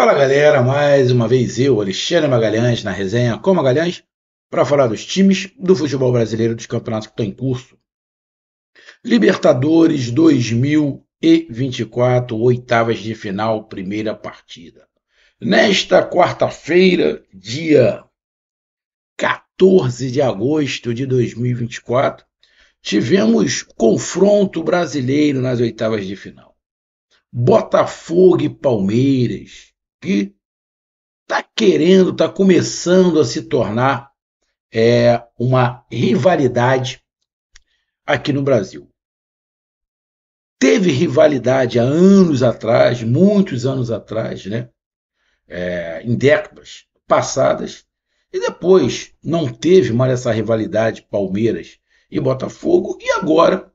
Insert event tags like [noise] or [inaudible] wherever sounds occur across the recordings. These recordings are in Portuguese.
Fala galera, mais uma vez eu, Alexandre Magalhães, na resenha com Magalhães, para falar dos times do futebol brasileiro dos campeonatos que estão em curso. Libertadores 2024, oitavas de final, primeira partida. Nesta quarta-feira, dia 14 de agosto de 2024, tivemos confronto brasileiro nas oitavas de final. Botafogo e Palmeiras, que está querendo, está começando a se tornar é, uma rivalidade aqui no Brasil. Teve rivalidade há anos atrás, muitos anos atrás, né? É, em décadas passadas, e depois não teve mais essa rivalidade Palmeiras e Botafogo, e agora,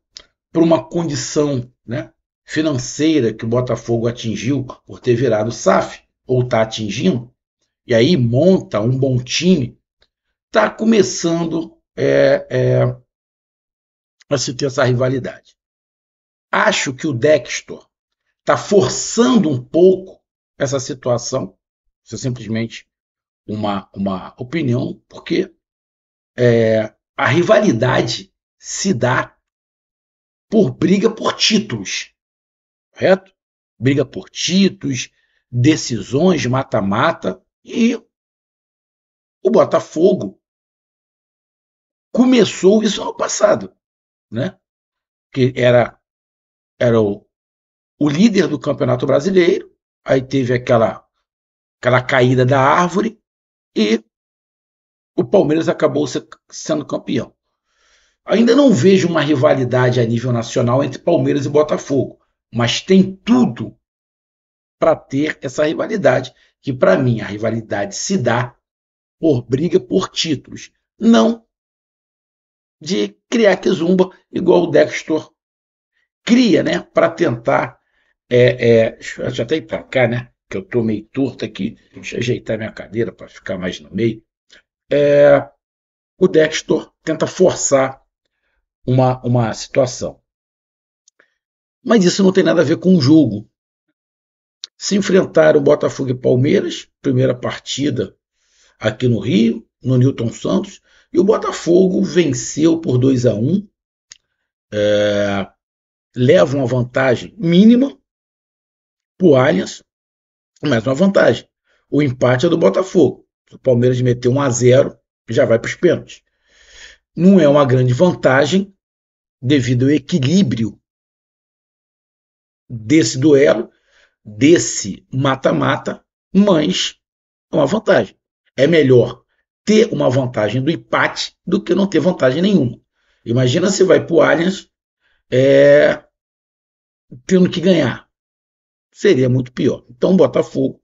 por uma condição né, financeira que o Botafogo atingiu por ter virado SAF, ou está atingindo, e aí monta um bom time, está começando é, é, a se ter essa rivalidade. Acho que o Dexter está forçando um pouco essa situação, isso é simplesmente uma, uma opinião, porque é, a rivalidade se dá por briga por títulos, correto? Briga por títulos, decisões mata-mata e o Botafogo começou isso no passado, né? Que era era o, o líder do Campeonato Brasileiro, aí teve aquela aquela caída da árvore e o Palmeiras acabou sendo campeão. Ainda não vejo uma rivalidade a nível nacional entre Palmeiras e Botafogo, mas tem tudo para ter essa rivalidade, que para mim a rivalidade se dá por briga por títulos, não de criar quizumba igual o Dexter cria, né, para tentar é, é, deixa eu até ir para cá, né, que eu estou meio torto aqui, deixa eu ajeitar minha cadeira para ficar mais no meio. É, o Dexter tenta forçar uma, uma situação. Mas isso não tem nada a ver com o jogo se enfrentaram Botafogo e Palmeiras, primeira partida aqui no Rio, no Newton Santos, e o Botafogo venceu por 2 a 1 é, leva uma vantagem mínima para o Allianz, mas uma vantagem. O empate é do Botafogo. O Palmeiras meteu 1 a 0 já vai para os pênaltis. Não é uma grande vantagem devido ao equilíbrio desse duelo desse mata-mata, mas é uma vantagem. É melhor ter uma vantagem do empate do que não ter vantagem nenhuma. Imagina se vai para o Allianz é, tendo que ganhar. Seria muito pior. Então o Botafogo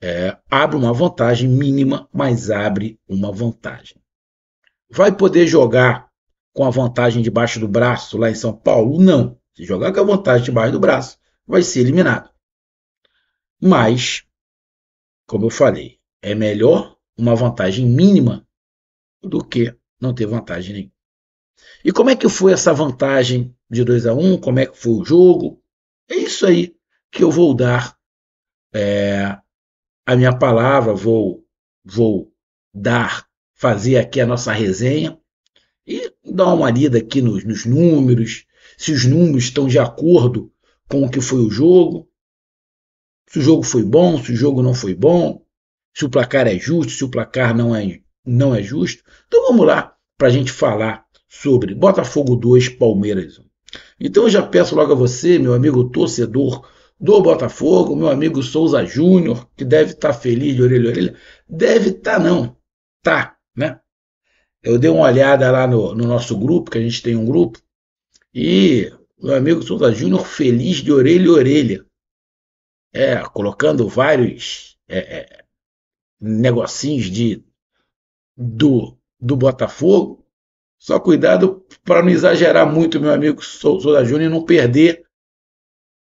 é, abre uma vantagem mínima, mas abre uma vantagem. Vai poder jogar com a vantagem debaixo do braço lá em São Paulo? Não. Se jogar com a vantagem debaixo do braço, vai ser eliminado. Mas, como eu falei, é melhor uma vantagem mínima do que não ter vantagem nenhuma. E como é que foi essa vantagem de 2 a 1 um? Como é que foi o jogo? É isso aí que eu vou dar é, a minha palavra, vou, vou dar, fazer aqui a nossa resenha e dar uma lida aqui nos, nos números, se os números estão de acordo com o que foi o jogo, se o jogo foi bom, se o jogo não foi bom, se o placar é justo, se o placar não é, não é justo. Então vamos lá para a gente falar sobre Botafogo 2, Palmeiras 1. Então eu já peço logo a você, meu amigo torcedor do Botafogo, meu amigo Souza Júnior, que deve estar tá feliz de orelha a orelha, deve estar tá, não, tá, né? Eu dei uma olhada lá no, no nosso grupo, que a gente tem um grupo, e meu amigo Souza Júnior feliz de orelha a orelha. É, colocando vários é, é, negocinhos de, do, do Botafogo. Só cuidado para não exagerar muito, meu amigo Souza Júnior, e não perder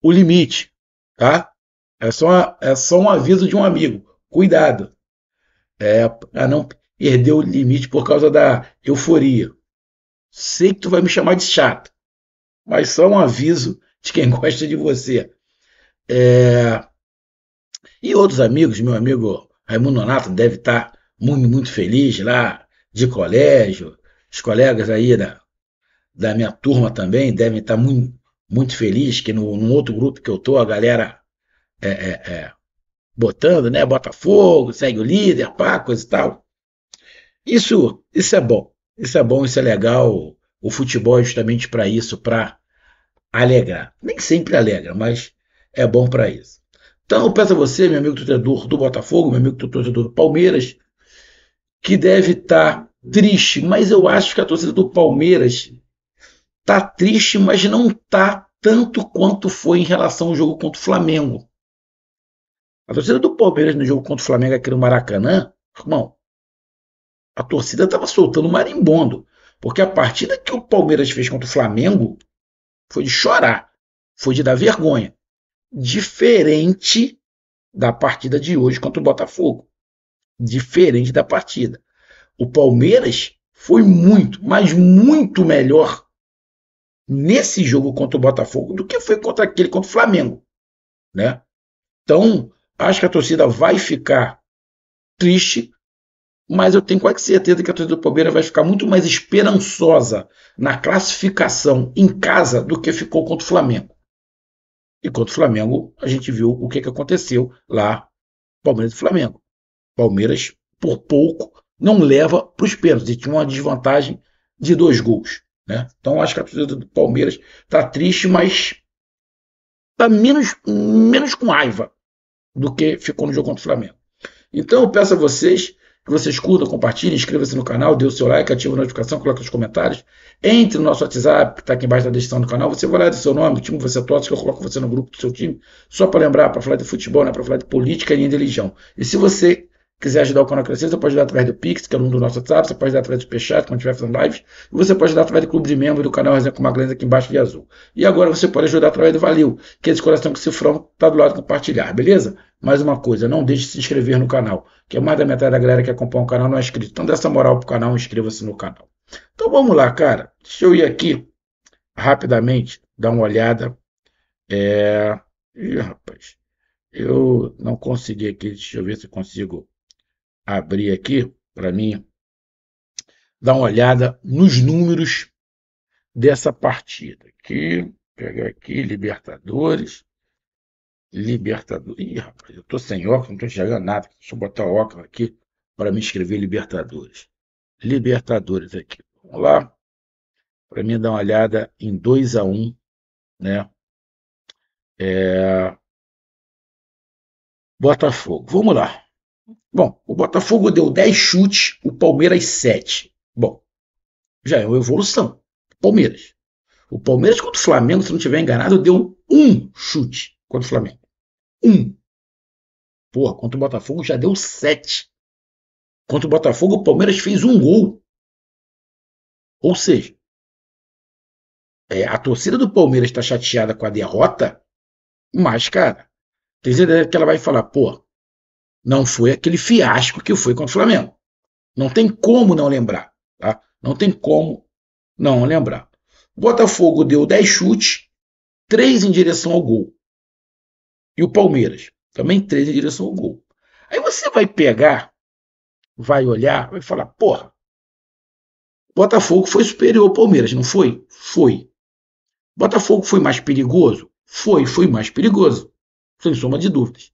o limite, tá? É só, é só um aviso de um amigo. Cuidado. É, para não perder o limite por causa da euforia. Sei que tu vai me chamar de chato mas só um aviso de quem [laughs] gosta de você. É... E outros amigos, meu amigo Raimundo Nonato deve estar muito, muito feliz lá de colégio. Os colegas aí da, da minha turma também devem estar muito, muito felizes que no, no outro grupo que eu tô, a galera é, é, é, botando, né? Botafogo, segue o líder, pá, coisa e tal. Isso, isso é bom. Isso é bom, isso é legal. O futebol é justamente para isso, para alegrar. Nem sempre alegra, mas é bom para isso. Então eu peço a você, meu amigo torcedor do Botafogo, meu amigo torcedor do Palmeiras, que deve estar tá triste, mas eu acho que a torcida do Palmeiras está triste, mas não está tanto quanto foi em relação ao jogo contra o Flamengo. A torcida do Palmeiras no jogo contra o Flamengo aqui no Maracanã, irmão, a torcida estava soltando marimbondo, porque a partida que o Palmeiras fez contra o Flamengo foi de chorar, foi de dar vergonha diferente da partida de hoje contra o Botafogo. Diferente da partida. O Palmeiras foi muito, mas muito melhor nesse jogo contra o Botafogo do que foi contra aquele contra o Flamengo, né? Então, acho que a torcida vai ficar triste, mas eu tenho quase certeza que a torcida do Palmeiras vai ficar muito mais esperançosa na classificação em casa do que ficou contra o Flamengo. E contra o Flamengo, a gente viu o que, que aconteceu lá, Palmeiras e Flamengo. Palmeiras, por pouco, não leva para os pênaltis. E tinha uma desvantagem de dois gols. Né? Então acho que a torcida do Palmeiras está triste, mas está menos, menos com raiva do que ficou no jogo contra o Flamengo. Então eu peço a vocês que vocês curtam, compartilhem, inscreva-se no canal, dê o seu like, ative a notificação, coloque os comentários. Entre no nosso WhatsApp, que está aqui embaixo da descrição do canal. Você vai lá do seu nome, o time que você torce, que eu coloco você no grupo do seu time. Só para lembrar, para falar de futebol, não é para falar de política nem de religião. E se você quiser ajudar o canal a crescer, você pode ajudar através do Pix, que é número do nosso WhatsApp, você pode ajudar através do Pechat, quando estiver fazendo lives, e você pode ajudar através do clube de membro do canal Resenha com Magalhães aqui embaixo de azul. E agora você pode ajudar através do Valeu, que é esse coração com cifrão está do lado de compartilhar, beleza? Mais uma coisa, não deixe de se inscrever no canal, que é mais da metade da galera que acompanha o canal não é inscrito. Então dê essa moral pro canal, inscreva-se no canal. Então vamos lá, cara. Deixa eu ir aqui rapidamente, dar uma olhada. É... Ih, rapaz, eu não consegui aqui, deixa eu ver se consigo abrir aqui para mim dar uma olhada nos números dessa partida. Aqui, pegar aqui, Libertadores. Libertadores. Ih, rapaz, eu tô sem óculos, não tô enxergando nada. Deixa eu botar o óculos aqui para me escrever Libertadores. Libertadores aqui. Vamos lá. Para mim dar uma olhada em 2 a 1 um, né? É... Botafogo. Vamos lá. Bom, o Botafogo deu 10 chutes, o Palmeiras 7. Bom, já é uma evolução. Palmeiras. O Palmeiras contra o Flamengo, se não estiver enganado, deu um chute contra o Flamengo. Um. Porra, contra o Botafogo já deu sete. Contra o Botafogo, o Palmeiras fez um gol. Ou seja, é, a torcida do Palmeiras está chateada com a derrota, mas, cara, tem certeza que ela vai falar, pô, não foi aquele fiasco que foi contra o Flamengo. Não tem como não lembrar. Tá? Não tem como não lembrar. Botafogo deu 10 chutes, 3 em direção ao gol. E o Palmeiras também 3 em direção ao gol. Aí você vai pegar, vai olhar, vai falar: porra, Botafogo foi superior ao Palmeiras, não foi? Foi. Botafogo foi mais perigoso? Foi, foi mais perigoso. Sem soma de dúvidas.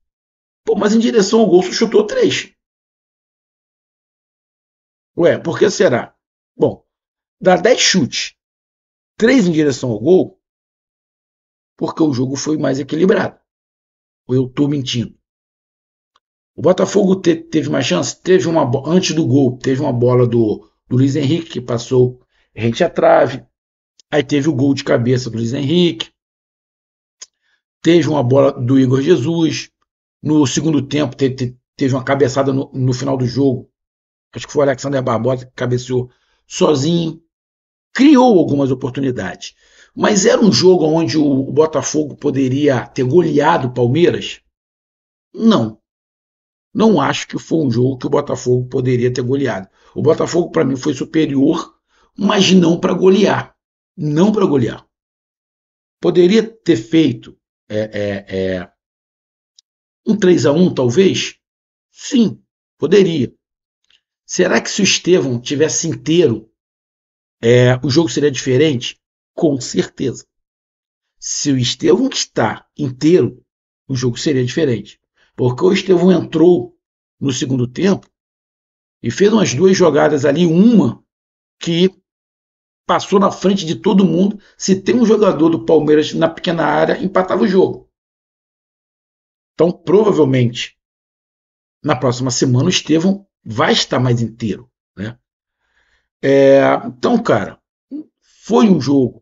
Pô, mas em direção ao gol chutou três. Ué, por que será? Bom, dá 10 chutes, três em direção ao gol, porque o jogo foi mais equilibrado. Ou eu estou mentindo? O Botafogo te, teve mais chance? Teve uma antes do gol, teve uma bola do, do Luiz Henrique que passou rente à trave. Aí teve o gol de cabeça do Luiz Henrique. Teve uma bola do Igor Jesus. No segundo tempo, teve, teve uma cabeçada no, no, final do jogo. Acho que foi o Alexander Barbosa que cabeceou sozinho. Criou algumas oportunidades. Mas era um jogo onde o Botafogo poderia ter goleado o Palmeiras? Não. Não acho que foi um jogo que o Botafogo poderia ter goleado. O Botafogo, para mim, foi superior, mas não para golear. Não para golear. Poderia ter feito é, é, é, Um 3 a 1 talvez? Sim, poderia. Será que se o Estevão tivesse inteiro, é, o jogo seria diferente? Com certeza. Se o Estevão está inteiro, o jogo seria diferente. Porque o Estevão entrou no segundo tempo e fez umas duas jogadas ali, uma que passou na frente de todo mundo. Se tem um jogador do Palmeiras na pequena área, empatava o jogo. Então, provavelmente, na próxima semana, o Estevão vai estar mais inteiro. Né? É, então, cara, foi um jogo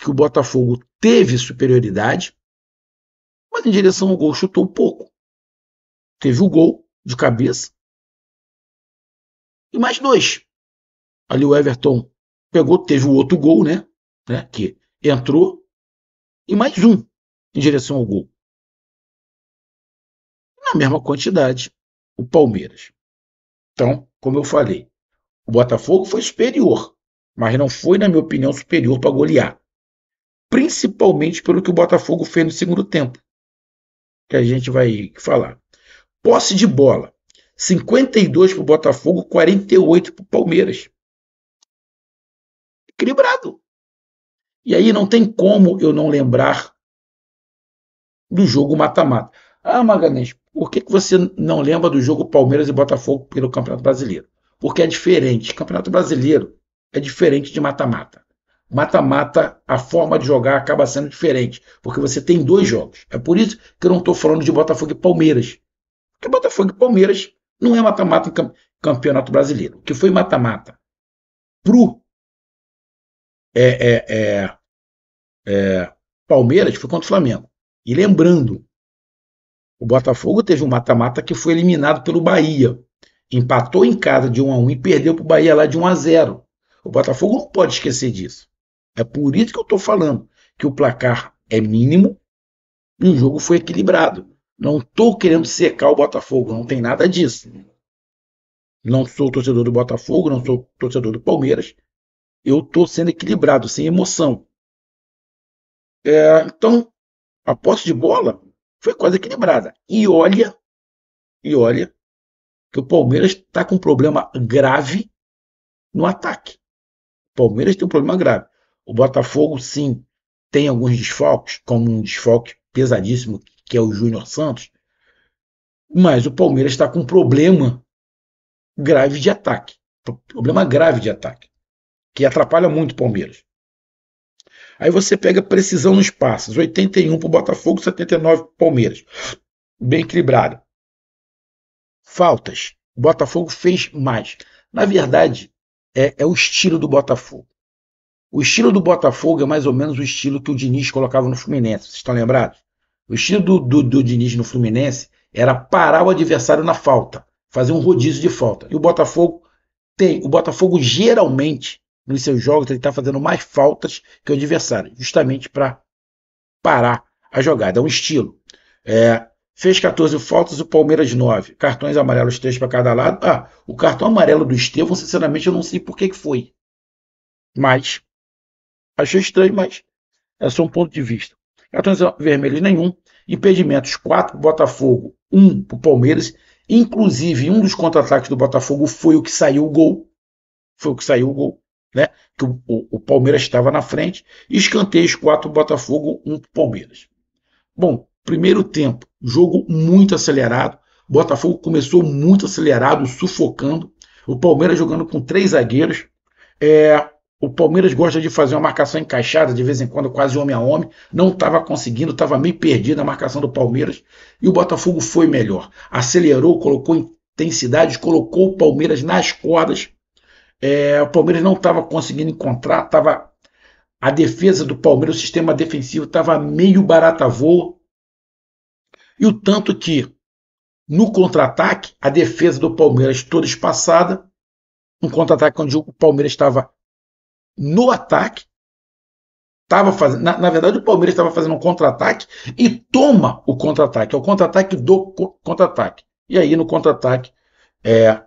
que o Botafogo teve superioridade, mas em direção ao gol chutou pouco. Teve o gol de cabeça e mais dois. Ali o Everton pegou, teve o outro gol, né? né que entrou e mais um em direção ao gol. Na mesma quantidade, o Palmeiras. Então, como eu falei, o Botafogo foi superior, mas não foi, na minha opinião, superior para golear. Principalmente pelo que o Botafogo fez no segundo tempo, que a gente vai falar. Posse de bola: 52 para o Botafogo, 48 para o Palmeiras. Equilibrado. E aí não tem como eu não lembrar do jogo mata-mata. Ah, Magalhães, por que, que você não lembra do jogo Palmeiras e Botafogo pelo Campeonato Brasileiro? Porque é diferente. Campeonato Brasileiro é diferente de mata-mata. Mata-mata, a forma de jogar acaba sendo diferente, porque você tem dois jogos. É por isso que eu não estou falando de Botafogo e Palmeiras. Porque Botafogo e Palmeiras não é mata-mata em Campeonato Brasileiro. O que foi mata-mata pro é, é, é, é, Palmeiras foi contra o Flamengo. E lembrando, o Botafogo teve um mata-mata que foi eliminado pelo Bahia. Empatou em casa de 1 a 1 e perdeu para o Bahia lá de 1 a 0. O Botafogo não pode esquecer disso. É por isso que eu estou falando que o placar é mínimo e o jogo foi equilibrado. Não estou querendo secar o Botafogo, não tem nada disso. Não sou torcedor do Botafogo, não sou torcedor do Palmeiras. Eu estou sendo equilibrado, sem emoção. É, então, a posse de bola foi quase equilibrada. E olha, e olha, que o Palmeiras está com um problema grave no ataque. O Palmeiras tem um problema grave. O Botafogo, sim, tem alguns desfalques, como um desfalque pesadíssimo, que é o Júnior Santos. Mas o Palmeiras está com um problema grave de ataque. Problema grave de ataque. Que atrapalha muito o Palmeiras. Aí você pega precisão nos passes: 81 para o Botafogo, 79 para o Palmeiras. Bem equilibrado. Faltas. O Botafogo fez mais. Na verdade, é, é o estilo do Botafogo. O estilo do Botafogo é mais ou menos o estilo que o Diniz colocava no Fluminense. Vocês estão lembrados? O estilo do, do, do Diniz no Fluminense era parar o adversário na falta, fazer um rodízio de falta. E o Botafogo tem. O Botafogo geralmente nos seus jogos, ele está fazendo mais faltas que o adversário, justamente para parar a jogada. É um estilo. É, fez 14 faltas, o Palmeiras 9. Cartões amarelos, 3 para cada lado. Ah, o cartão amarelo do Estevão, sinceramente, eu não sei por que, que foi. Mas, achei estranho, mas é só um ponto de vista. Cartões vermelhos nenhum. Impedimentos 4 para o Botafogo, 1 para o Palmeiras. Inclusive, um dos contra-ataques do Botafogo foi o que saiu o gol. Foi o que saiu o gol né? Que o, o, o Palmeiras estava na frente, escanteios 4 Botafogo, 1 Palmeiras. Bom, primeiro tempo, jogo muito acelerado. Botafogo começou muito acelerado, sufocando. O Palmeiras jogando com três zagueiros. É, o Palmeiras gosta de fazer uma marcação encaixada, de vez em quando, quase homem a homem. Não estava conseguindo, estava meio perdido a marcação do Palmeiras. E o Botafogo foi melhor. Acelerou, colocou intensidade, colocou o Palmeiras nas cordas é, o Palmeiras não estava conseguindo encontrar, tava, a defesa do Palmeiras, o sistema defensivo estava meio barata voo. E o tanto que no contra-ataque, a defesa do Palmeiras toda espaçada, um contra-ataque onde o Palmeiras estava no ataque, estava fazendo, na, na, verdade o Palmeiras estava fazendo um contra-ataque e toma o contra-ataque, é o contra-ataque do contra-ataque. E aí no contra-ataque é,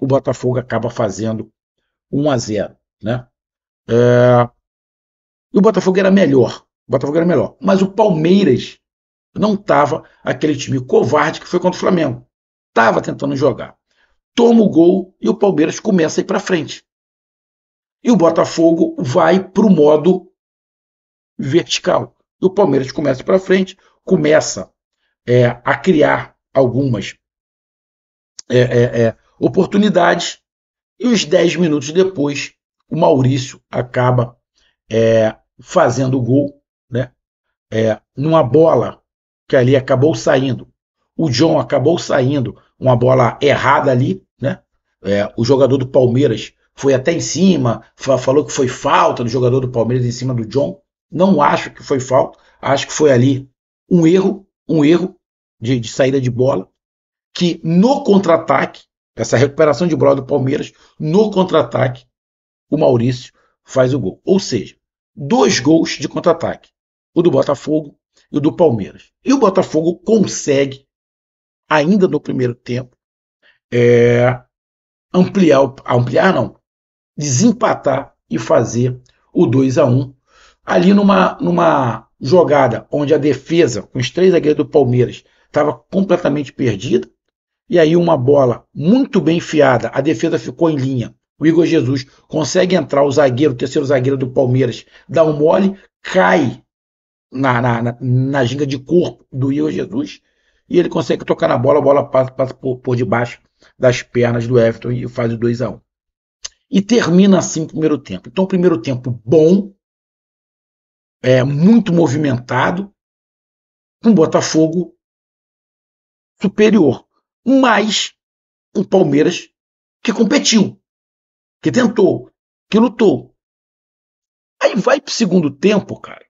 o Botafogo acaba fazendo 1 a 0 né? É... E o Botafogo era melhor. O Botafogo era melhor. Mas o Palmeiras Não estava aquele time covarde que foi contra o Flamengo. Estava tentando jogar. Toma o gol e o Palmeiras começa a ir para frente. E o Botafogo vai para o modo vertical. E o Palmeiras começa para frente, começa é, a criar algumas é, é, é oportunidades. E uns 10 minutos depois, o Maurício acaba é, fazendo o gol, né? Numa bola que ali acabou saindo. O John acabou saindo, uma bola errada ali, né? É, o jogador do Palmeiras foi até em cima, falou que foi falta do jogador do Palmeiras em cima do John. Não acho que foi falta, acho que foi ali um erro, um erro de, de saída de bola, que no contra-ataque, essa recuperação de bola do Palmeiras, no contra-ataque, o Maurício faz o gol. Ou seja, dois gols de contra-ataque. O do Botafogo e o do Palmeiras. E o Botafogo consegue, ainda no primeiro tempo, é, ampliar, ampliar não, desempatar e fazer o 2 a 1 ali numa, numa jogada onde a defesa, com os três zagueiros do Palmeiras, estava completamente perdida. E aí uma bola muito bem enfiada, a defesa ficou em linha o Igor Jesus consegue entrar, o zagueiro, o terceiro zagueiro do Palmeiras, dá um mole, cai na, na, na, na ginga de corpo do Igor Jesus e ele consegue tocar na bola, a bola passa, passa por, por, debaixo das pernas do Everton e faz o 2 a 1 E termina assim o primeiro tempo. Então, primeiro tempo bom, é muito movimentado, um Botafogo superior, mas um Palmeiras que competiu que tentou, que lutou. Aí vai pro segundo tempo, cara.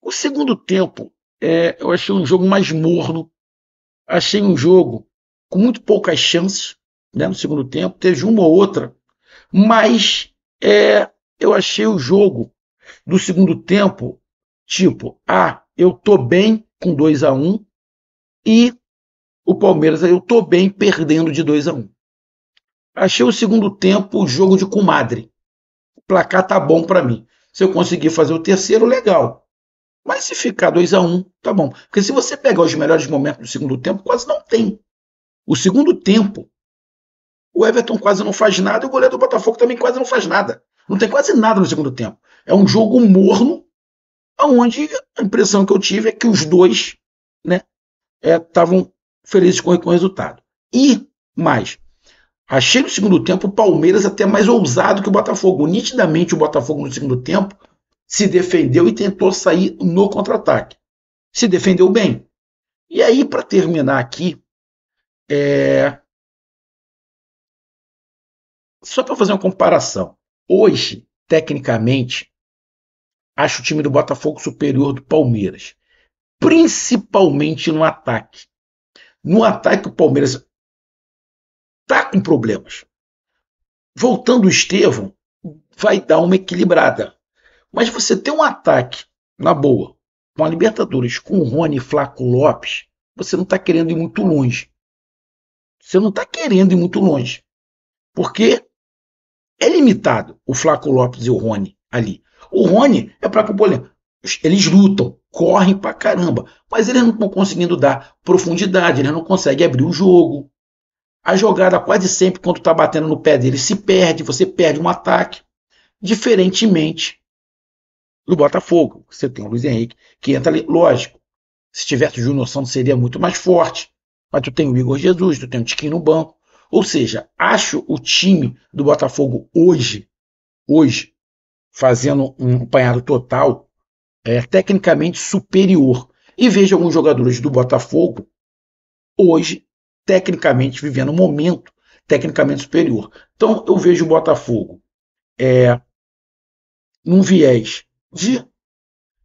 O segundo tempo, é, eu achei um jogo mais morno. Achei um jogo com muito poucas chances né, no segundo tempo. Teve uma ou outra. Mas é, eu achei o jogo do segundo tempo, tipo, ah, eu tô bem com 2 a 1 um, e o Palmeiras, eu tô bem perdendo de 2 a 1 um. Achei o segundo tempo jogo de comadre. O placar tá bom para mim. Se eu conseguir fazer o terceiro, legal. Mas se ficar 2 a 1 um, tá bom. Porque se você pegar os melhores momentos do segundo tempo, quase não tem. O segundo tempo, o Everton quase não faz nada e o goleiro do Botafogo também quase não faz nada. Não tem quase nada no segundo tempo. É um jogo morno, onde a impressão que eu tive é que os dois né, estavam é, felizes com, com o resultado. E mais, Achei no segundo tempo o Palmeiras até mais ousado que o Botafogo. Nitidamente o Botafogo no segundo tempo se defendeu e tentou sair no contra-ataque. Se defendeu bem. E aí, para terminar aqui, é... só para fazer uma comparação. Hoje, tecnicamente, acho o time do Botafogo superior do Palmeiras, principalmente no ataque. No ataque, o Palmeiras está com problemas. Voltando o Estevão, vai dar uma equilibrada. Mas você ter um ataque, na boa, com a Libertadores, com o Rony Flaco Lopes, você não está querendo ir muito longe. Você não está querendo ir muito longe. Porque é limitado o Flaco Lopes e o Rony ali. O Rony é para compor. Eles lutam, correm pra caramba, mas eles não estão conseguindo dar profundidade, eles não conseguem abrir o jogo a jogada quase sempre, quando está batendo no pé dele, se perde, você perde um ataque. Diferentemente do Botafogo. Você tem o Luiz Henrique, que entra ali. Lógico, se tivesse o Júnior Santos seria muito mais forte. Mas tu tem o Igor Jesus, tu tem o Tiquinho no banco. Ou seja, acho o time do Botafogo hoje, hoje, fazendo um apanhado total, é tecnicamente superior. E vejo alguns jogadores do Botafogo hoje tecnicamente vivendo um momento tecnicamente superior. Então eu vejo o Botafogo é, num viés de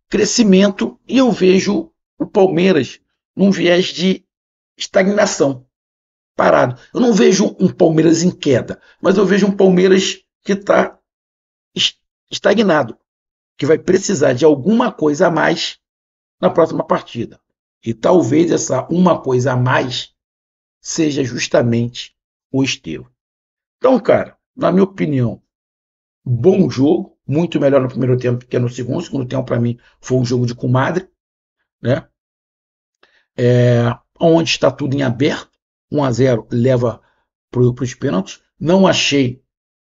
crescimento e eu vejo o Palmeiras num viés de estagnação, parado. Eu não vejo um Palmeiras em queda, mas eu vejo um Palmeiras que está estagnado, que vai precisar de alguma coisa a mais na próxima partida. E talvez essa uma coisa a mais seja justamente o Estevão. Então, cara, na minha opinião, bom jogo, muito melhor no primeiro tempo que no segundo. O segundo tempo, para mim, foi um jogo de comadre, né? é, onde está tudo em aberto. 1 a 0 leva para os pênaltis. Não achei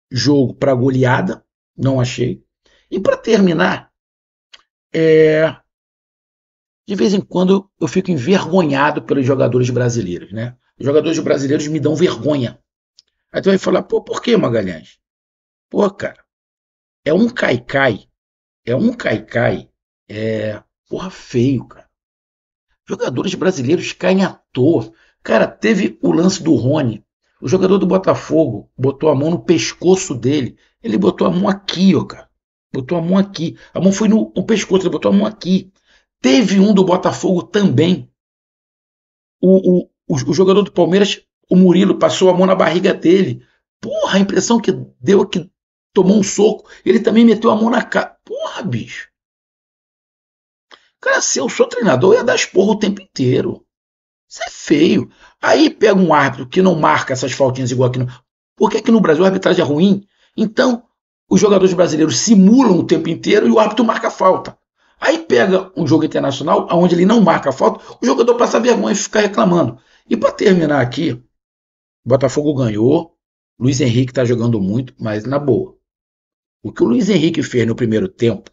jogo para goleada, não achei. E para terminar, é, de vez em quando eu fico envergonhado pelos jogadores brasileiros, né? Os jogadores brasileiros me dão vergonha. Aí tu vai falar, pô, por que, Magalhães? Pô, cara, é um caicai, é um caicai, é, porra, feio, cara. Jogadores brasileiros caem à toa. Cara, teve o lance do Rony. O jogador do Botafogo botou a mão no pescoço dele. Ele botou a mão aqui, ó, cara. Botou a mão aqui. A mão foi no, no pescoço, ele botou a mão aqui. Teve um do Botafogo também. O, o, o, o jogador do Palmeiras, o Murilo, passou a mão na barriga dele. Porra, a impressão que deu é que tomou um soco. Ele também meteu a mão na cara. Porra, bicho. Cara, se eu sou treinador, eu ia dar esporro o tempo inteiro. Isso é feio. Aí pega um árbitro que não marca essas faltinhas igual aqui no. Por que, que no Brasil a arbitragem é ruim? Então, os jogadores brasileiros simulam o tempo inteiro e o árbitro marca falta. Aí pega um jogo internacional, onde ele não marca falta, o jogador passa vergonha e fica reclamando. E para terminar aqui, Botafogo ganhou, Luiz Henrique está jogando muito, mas na boa. O que o Luiz Henrique fez no primeiro tempo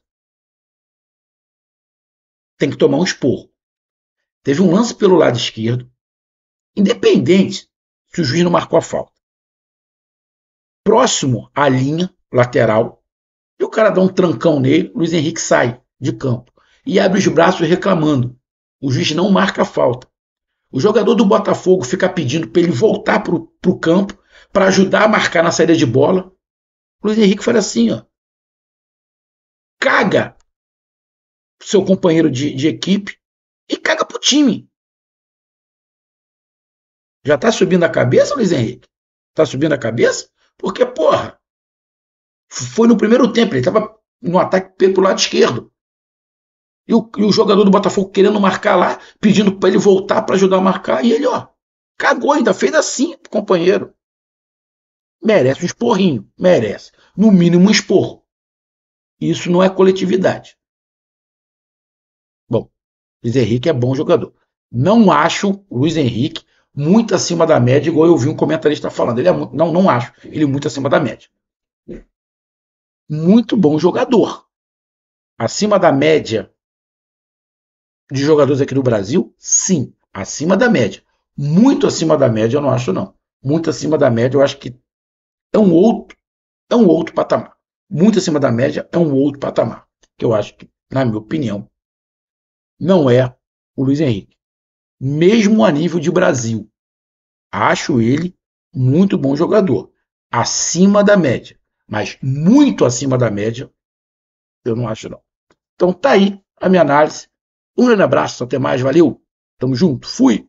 tem que tomar um esporro. Teve um lance pelo lado esquerdo, independente se o juiz não marcou a falta. Próximo à linha lateral, e o cara dá um trancão nele, Luiz Henrique sai de campo e abre os braços reclamando. O juiz não marca a falta. O jogador do Botafogo fica pedindo para ele voltar para o campo para ajudar a marcar na saída de bola. O Luiz Henrique faz assim, ó. Caga seu companheiro de, de equipe e caga pro time. Já tá subindo a cabeça, Luiz Henrique? Tá subindo a cabeça? Porque, porra, foi no primeiro tempo, ele tava no ataque pelo lado esquerdo. E o, e o jogador do Botafogo querendo marcar lá, pedindo para ele voltar para ajudar a marcar, e ele, ó, cagou ainda, fez assim, companheiro. Merece um esporrinho, merece. No mínimo um esporro. Isso não é coletividade. Bom, Luiz Henrique é bom jogador. Não acho Luiz Henrique muito acima da média, igual eu vi um comentarista falando. Ele é muito, não, não acho ele é muito acima da média. Muito bom jogador. Acima da média de jogadores aqui do Brasil, sim, acima da média. Muito acima da média eu não acho não. Muito acima da média eu acho que é um outro, é um outro patamar. Muito acima da média é um outro patamar, que eu acho que, na minha opinião, não é o Luiz Henrique. Mesmo a nível de Brasil, acho ele muito bom jogador, acima da média, mas muito acima da média, eu não acho não. Então tá aí a minha análise. Um grande abraço, até mais, valeu. Tamo junto, fui.